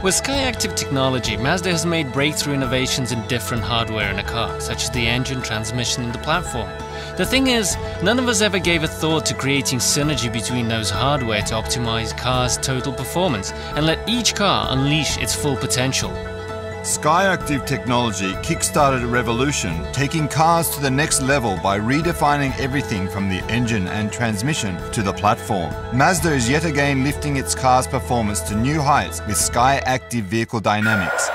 With Skyactiv technology, Mazda has made breakthrough innovations in different hardware in a car, such as the engine, transmission and the platform. The thing is, none of us ever gave a thought to creating synergy between those hardware to optimize cars' total performance and let each car unleash its full potential. Skyactiv technology kickstarted a revolution, taking cars to the next level by redefining everything from the engine and transmission to the platform. Mazda is yet again lifting its car's performance to new heights with Skyactiv Vehicle Dynamics.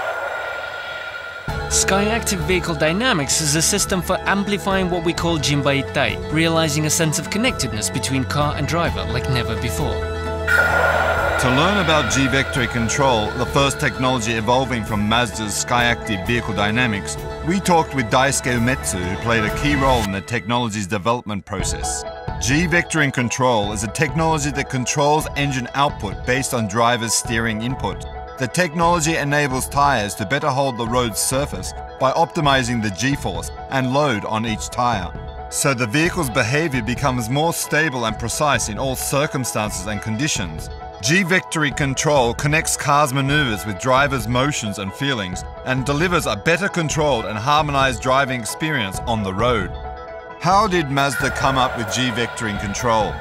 Skyactiv Vehicle Dynamics is a system for amplifying what we call Jinba Ittai, realizing a sense of connectedness between car and driver like never before. To learn about G-Vectoring Control, the first technology evolving from Mazda's Skyactiv Vehicle Dynamics, we talked with Daisuke Umetsu who played a key role in the technology's development process. G-Vectoring Control is a technology that controls engine output based on driver's steering input. The technology enables tyres to better hold the road's surface by optimizing the g-force and load on each tyre. So the vehicle's behavior becomes more stable and precise in all circumstances and conditions. G-Vectoring Control connects cars' maneuvers with drivers' motions and feelings and delivers a better controlled and harmonized driving experience on the road. How did Mazda come up with G-Vectoring Control?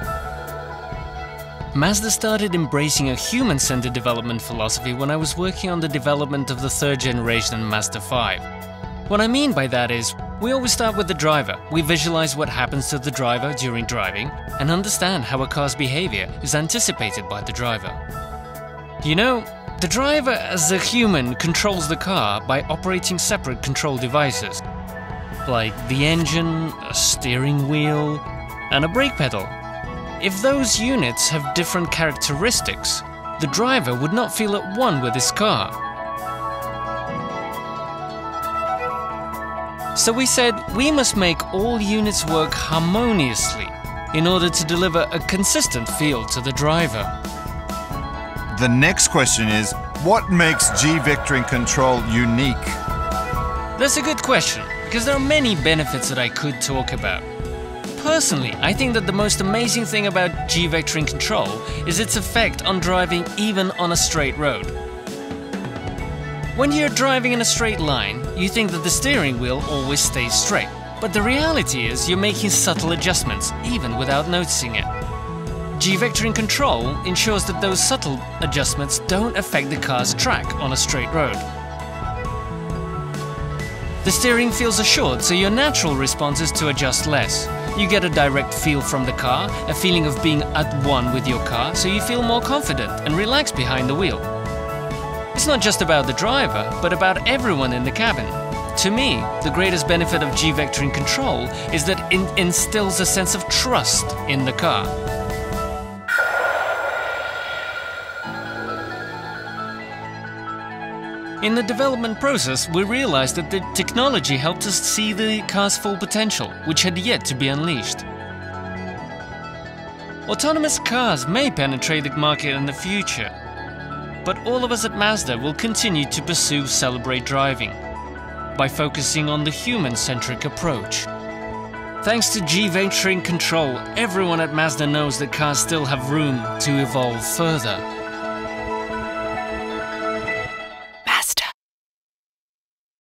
Mazda started embracing a human-centered development philosophy when I was working on the development of the third generation Mazda 5. What I mean by that is, we always start with the driver. We visualize what happens to the driver during driving and understand how a car's behavior is anticipated by the driver. You know, the driver as a human controls the car by operating separate control devices, like the engine, a steering wheel, and a brake pedal. If those units have different characteristics, the driver would not feel at one with his car. So we said we must make all units work harmoniously in order to deliver a consistent feel to the driver. The next question is, what makes G-Vectoring Control unique? That's a good question, because there are many benefits that I could talk about. Personally, I think that the most amazing thing about G-vectoring control is its effect on driving even on a straight road. When you're driving in a straight line, you think that the steering wheel always stays straight. But the reality is you're making subtle adjustments, even without noticing it. G-vectoring control ensures that those subtle adjustments don't affect the car's track on a straight road. The steering feels assured, so your natural response is to adjust less. You get a direct feel from the car, a feeling of being at one with your car, so you feel more confident and relaxed behind the wheel. It's not just about the driver, but about everyone in the cabin. To me, the greatest benefit of G-vectoring control is that it instills a sense of trust in the car. In the development process, we realized that the technology helped us see the car's full potential, which had yet to be unleashed. Autonomous cars may penetrate the market in the future, but all of us at Mazda will continue to pursue Celebrate Driving by focusing on the human-centric approach. Thanks to G-Vectoring Control, everyone at Mazda knows that cars still have room to evolve further.